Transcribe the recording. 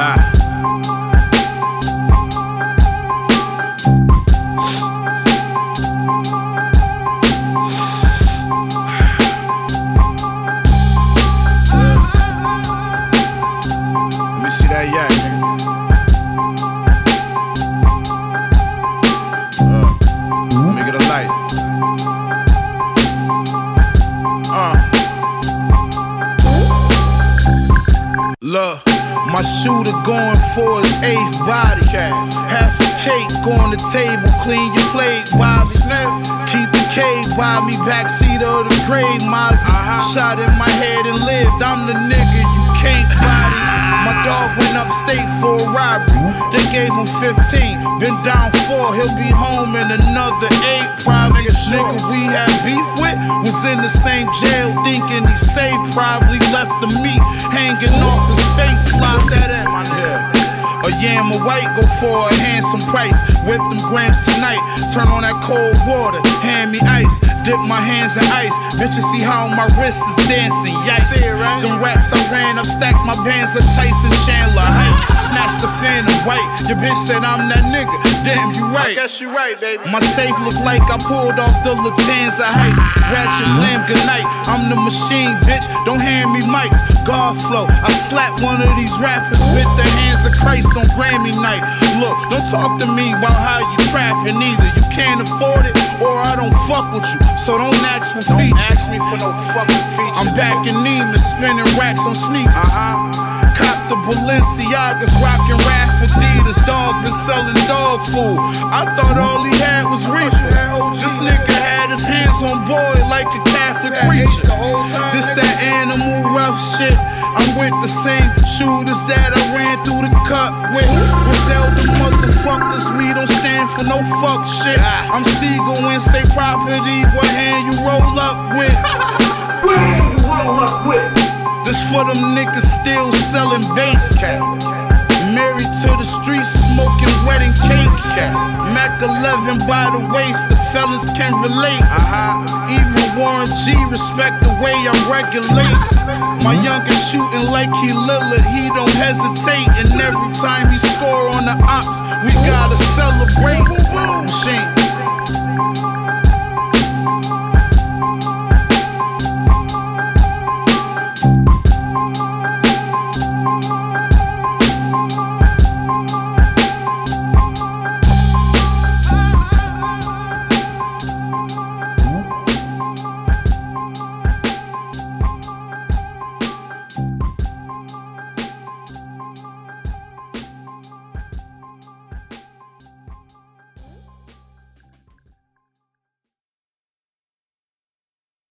Ah. Let me see that yak, nigga. Look, my shooter going for his eighth body. Half a cake on the table, clean your plate, Bobby. Keep the K by me, backseat of the grave, Mozzie. Uh-huh. Shot in my head and lived. I'm the nigga you can't body. My dog went upstate for a robbery. They gave him 15. Been down four, he'll be home in another eight, probably. Nigga we had beef with was in the same jail, thinking he safe. Probably white go for a handsome price. Whip them grams tonight. Turn on that cold water. Hand me ice. Dip my hands in ice. Bitches see how my wrist is dancing. Yikes. Them racks I ran up, stacked my bands of Tyson Chandler. Snatched the fan white. Your bitch said I'm that nigga. Damn, you right. I Guess you right, baby. My safe look like I pulled off the Lufthansa heist. Ratchet lamb, good night. I'm the machine, bitch. Don't hand me mics. God flow. I slap one of these rappers with the hands of Christ on Grammy night. Look, don't talk to me about how you trapping either. You can't afford it, or I don't fuck with you. So don't ask for Don't features. ask me for no fucking feature. I'm back in Neiman, spinning racks on sneakers. Uh-huh. Cop the Balenciagas, rockin' Raf Adidas. Dog been selling dog food. I thought all he had was reefer. This nigga had his hands on boy like a Catholic preacher. the whole time, This that animal rough shit. I'm with the same shooters that I ran through the cut with. Griselda motherfuckers, we don't stand for no fuck shit. I'm Sigel and stay property. What hand you roll up with? This for them niggas still selling bass. Married to the streets, smoking wedding cake. Mac 11 by the waist, the fellas can relate. Uh-huh. Even Warren G respect the way I regulate. My mm-hmm. youngest shooting like he Lillard, he don't hesitate. And every time he score on the ops, we gotta celebrate.